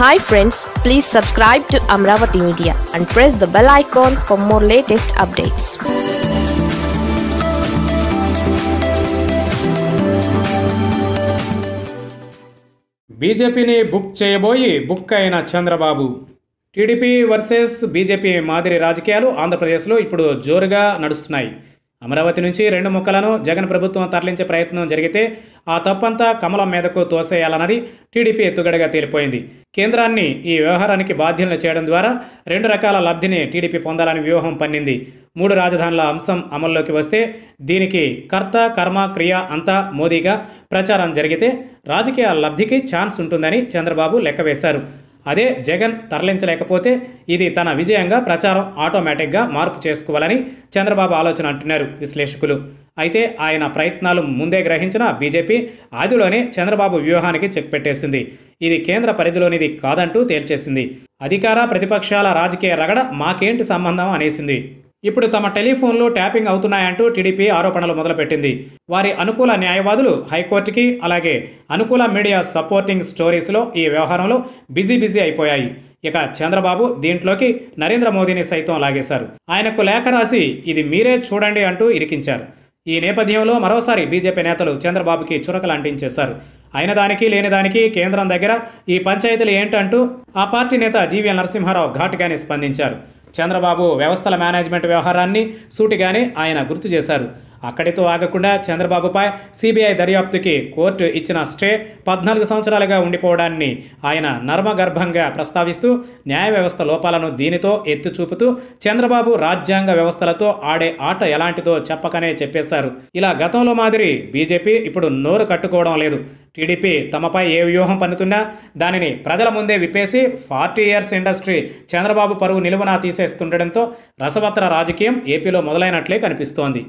Hi friends please subscribe to Amaravati media and press the bell icon for more latest updates బీజేపీని book చేయబోయి book అయిన Chandrababu. TDP versus BJP మాదిరి రాజకీయాలు ఆంధ్రప్రదేశ్లో ఇప్పుడు జోరుగా నడుస్తున్నాయి. అమరావతి నుంచి రెండు ముక్కలను జగన్ ప్రభుత్వం తరలించే ప్రయత్నం జరిగితే ఆ తప్పంతా కమలం మీదకు తోసేయాలన్నది టీడీపీ ఎత్తుగడగా తేలిపోయింది. కేంద్రాన్ని ఈ వ్యవహారానికి బాధ్యులను చేయడం ద్వారా రెండు రకాల లబ్ధిని టీడీపీ పొందాలని వ్యూహం పన్నింది. మూడు రాజధానుల అంశం అమల్లోకి వస్తే దీనికి కర్త కర్మ క్రియ అంతా మోదీగా ప్రచారం జరిగితే రాజకీయ లబ్ధికి ఛాన్స్ ఉంటుందని చంద్రబాబు లెక్కవేశారు అదే జగన్ తరలించలేకపోతే ఇది తన విజయంగా ప్రచారం ఆటోమేటిక్గా మార్పు చేసుకోవాలని చంద్రబాబు ఆలోచన అంటున్నారు విశ్లేషకులు. అయితే ఆయన ప్రయత్నాలు ముందే గ్రహించిన బీజేపీ ఆదిలోనే చంద్రబాబు వ్యూహానికి చెక్ పెట్టేసింది. ఇది కేంద్ర పరిధిలోనిది కాదంటూ తేల్చేసింది. అధికార ప్రతిపక్షాల రాజకీయ రగడ మాకేంటి సంబంధం అనేసింది. ఇప్పుడు తమ టెలిఫోన్లు ట్యాపింగ్ అవుతున్నాయంటూ టీడీపీ ఆరోపణలు మొదలుపెట్టింది. వారి అనుకూల న్యాయవాదులు హైకోర్టుకి అలాగే అనుకూల మీడియా సపోర్టింగ్ స్టోరీస్లో ఈ వ్యవహారంలో బిజీ బిజీ అయిపోయాయి. ఇక చంద్రబాబు దీంట్లోకి నరేంద్ర మోదీని సైతం లాగేశారు. ఆయనకు లేఖ రాసి ఇది మీరే చూడండి అంటూ ఇరికించారు. ఈ నేపథ్యంలో మరోసారి బీజేపీ నేతలు చంద్రబాబుకి చురకలు అంటించేశారు. అయిన దానికి లేని దానికి కేంద్రం దగ్గర ఈ పంచాయతీలు ఏంటంటూ ఆ పార్టీ నేత జీవీఎల్ నరసింహారావు ఘాటుగానే స్పందించారు. చంద్రబాబు వ్యవస్థల మేనేజ్మెంట్ వ్యవహారాన్ని సూటిగానే ఆయన గుర్తు చేశారు. అక్కడితో ఆగకుండా చంద్రబాబుపై సిబిఐ దర్యాప్తుకి కోర్టు ఇచ్చిన స్టే పద్నాలుగు సంవత్సరాలుగా ఉండిపోవడాన్ని ఆయన నర్మగర్భంగా ప్రస్తావిస్తూ న్యాయ వ్యవస్థ లోపాలను దీనితో ఎత్తి చూపుతూ చంద్రబాబు రాజ్యాంగ వ్యవస్థలతో ఆడే ఆట ఎలాంటిదో చెప్పకనే చెప్పేశారు. ఇలా గతంలో మాదిరి బీజేపీ ఇప్పుడు నోరు కట్టుకోవడం లేదు. టీడీపీ తమపై ఏ వ్యూహం పన్నుతున్నా దానిని ప్రజల ముందే విప్పేసి ఫార్టీ ఇయర్స్ ఇండస్ట్రీ చంద్రబాబు పరువు నిలువనా తీసేస్తుండటంతో రసవత్ర రాజకీయం ఏపీలో మొదలైనట్లే కనిపిస్తోంది.